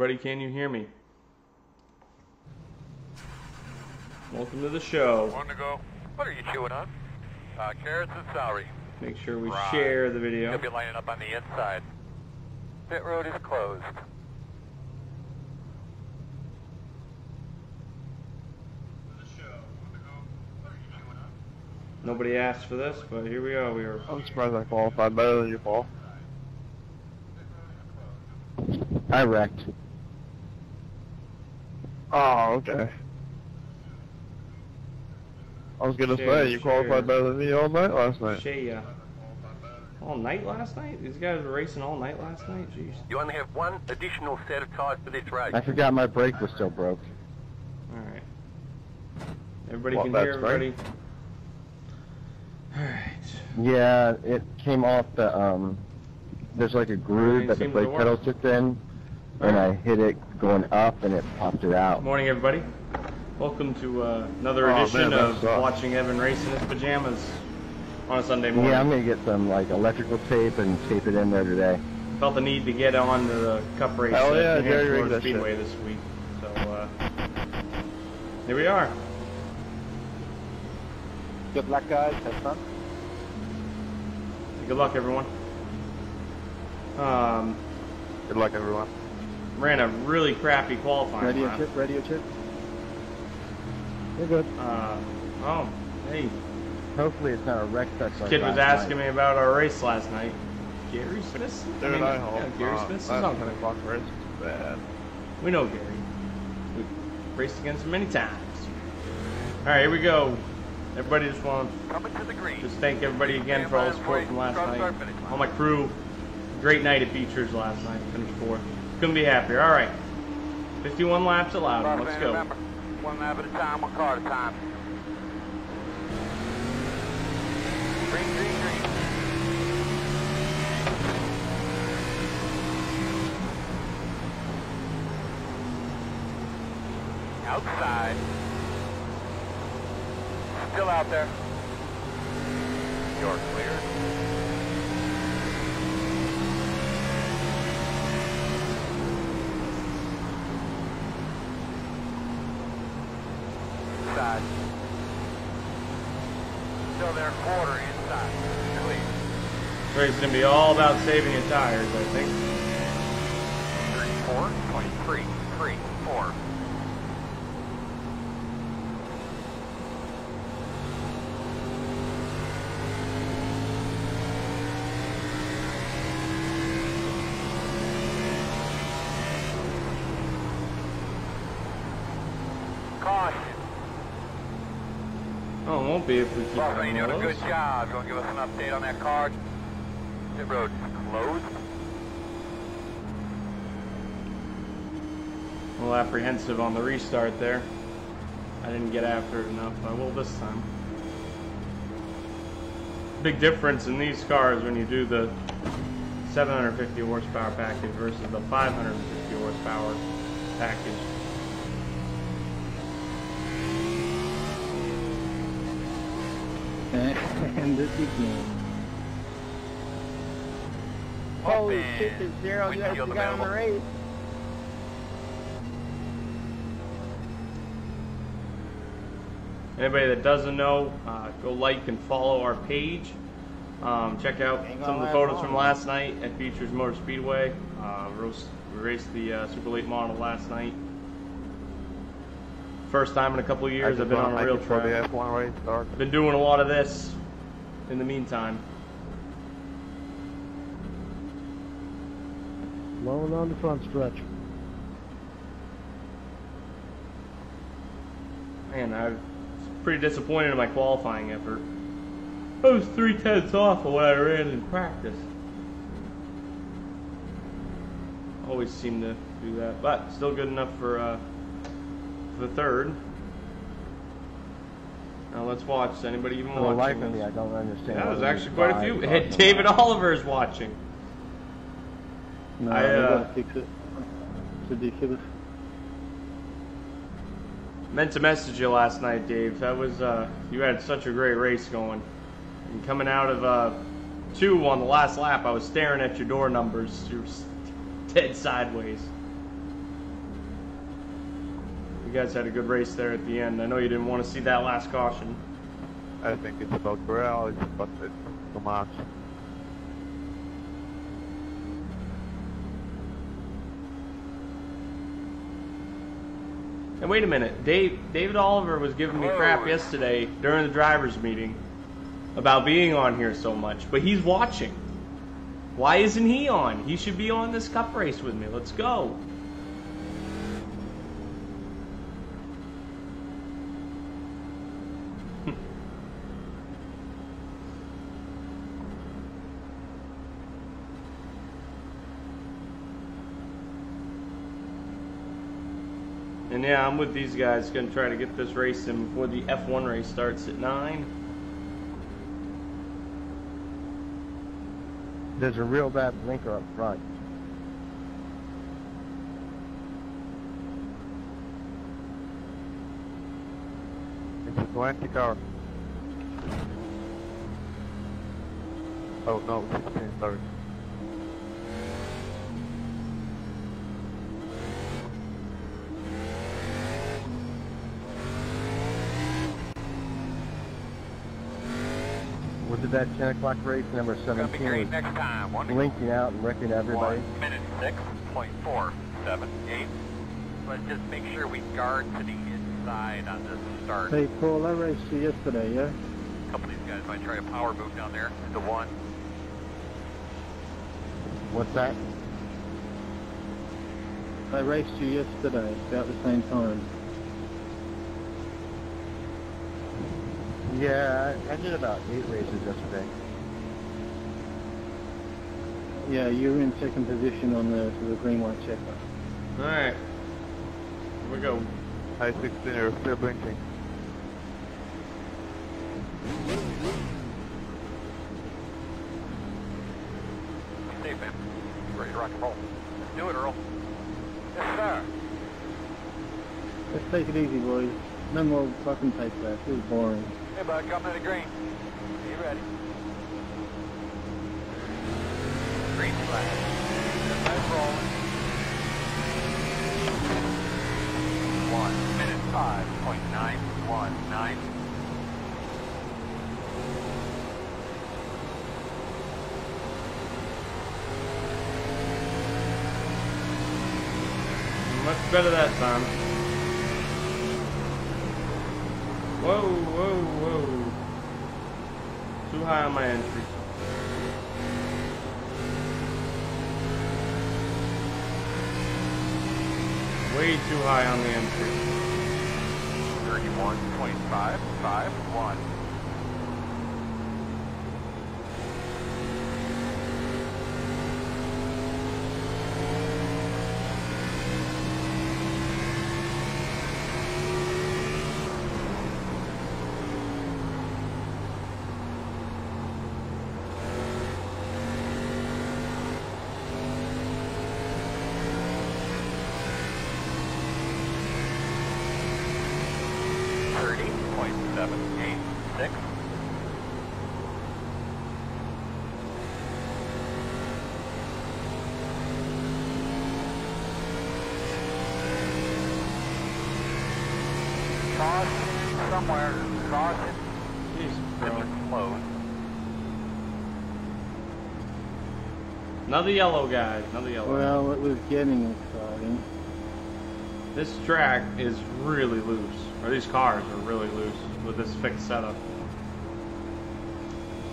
everybody. Can you hear me? Welcome to the show. One to go. What are you chewing on? Uh, carrots and celery. Make sure we Right. share the video. You'll be lining up on the inside. Pit road is closed. Nobody asked for this, but here we are. We are. I'm surprised I qualified better than you, Paul. I wrecked. Oh, okay. I was gonna Share, say, you share. qualified better than me all night last night. Shea. All night last night? These guys were racing all night last night? Jeez. You only have one additional set of tires for this race. I forgot my brake was still broke. Alright. Everybody Well, can hear everybody? Alright. Yeah, it came off the, um, there's like a groove that the brake pedal sits in, and I hit it going up and it popped it out. Good morning, everybody. Welcome to uh, another Oh, edition man, of sucks. Watching Evan Race in his pajamas on a Sunday morning. Yeah, I'm gonna get some like electrical tape and tape it in there today. Felt the need to get on to the Cup race Hell at yeah, New Jerry Hampshire rigged Motor that Speedway shit. this week. So uh, here we are. Good luck, guys. Have fun. Good luck, everyone. Um, Good luck, everyone. Ran a really crappy qualifying Radio lap. chip, radio chip. You're good. Uh, oh, hey, Hopefully it's not a wreck fest like kid was asking night. me about our race last night. Gary Smith? Dude, mean, I yeah, hope Gary not. Smith is That on. 10 o'clock race is bad. We know Gary. We've raced against him many times. All right, here we go. Everybody just want Coming to the green. Just thank everybody again for all the support from last night. All my crew, great night at Beechers last night. Finished fourth. Couldn't be happier. All right, 51 laps allowed. Let's go. Remember, one lap at a time, one car at a time. Green, green, green. Outside. Still out there. You're clear. Inside. Still there, quarter inside. Clear. This race is gonna be all about saving your tires, I think. Three, four, twenty-three, three, four. Caution. Oh, it won't be if we keep Well, running you're doing a good job. You want to give us an update on that car? Pit road closed. A little apprehensive on the restart there. I didn't get after it enough. I will this time. Big difference in these cars when you do the 750 horsepower package versus the 550 horsepower package. And this begins. Holy shit, there's zero you guys Windshield got on the race. Anybody that doesn't know, uh, go like and follow our page. Um, check out Ain't some of the photos long. from last night at Beechers Motor Speedway. Uh, we raced the uh, Super Late model last night. First time in a couple of years I've been on a real before the. F1 race starts. Been doing a lot of this in the meantime. Blowing on the front stretch. Man, I was pretty disappointed in my qualifying effort. I was three tenths off of what I ran in practice. Always seem to do that, but still good enough for uh, for the third. Now let's watch. Is anybody even For the life watching of me, I don't understand. Yeah, what there's actually quite a few. Hey, talking David about. Oliver is watching. No, I, they're uh, gonna fix it. It's ridiculous. Meant to message you last night, Dave. That was uh, you had such a great race going, and coming out of uh, two on the last lap, I was staring at your door numbers. You're dead sideways. You guys had a good race there at the end. I know you didn't want to see that last caution. I think it's about morale, it's about the Tomas. And wait a minute, Dave David Oliver was giving me crap yesterday during the drivers' meeting about being on here so much, but he's watching. Why isn't he on? He should be on this cup race with me. Let's go. And yeah, I'm with these guys. Gonna try to get this race in before the F1 race starts at nine. There's a real bad blinker up front. Oh, it's a 20 car. Oh no, 16, sorry. It that 10 o'clock race, number 17, green next time. One blinking out and wrecking everybody? One minute six point four seven eight. But just make sure we guard to the inside on this start. Hey, Paul, I raced you yesterday, yeah? A couple of these guys might try a power move down there into one. What's that? I raced you yesterday, about the same time. Yeah, I, I did about eight races yesterday. Yeah, you're in second position on the, the green white checker. Alright. Here we go. High 16 are still blinking. Stay man. Ready to rock and roll. Let's do it, Earl. Yes, sir. Let's take it easy, boys. No more fucking pace laps. It was boring. Hey, bud, coming to the green. Be ready. Green flag. Nice rolling. One minute five point nine one nine. Much better that time. Whoa, whoa, whoa. Too high on my entry. Way too high on the entry. 31, 5, 1. Caution somewhere. Caution. Jesus, bro. It's closed. Another yellow guy. Another yellow. Well, it was getting exciting. This track is really loose. Or these cars are really loose with this fixed setup.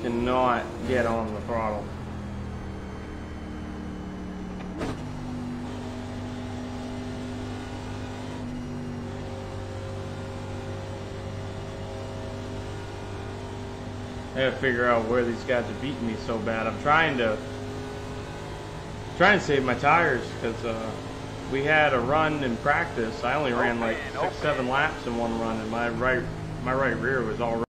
Cannot get on the throttle. I gotta figure out where these guys are beating me so bad. I'm trying to trying to save my tires because uh, we had a run in practice. I only ran like six, seven laps in one run, and my right my right rear was all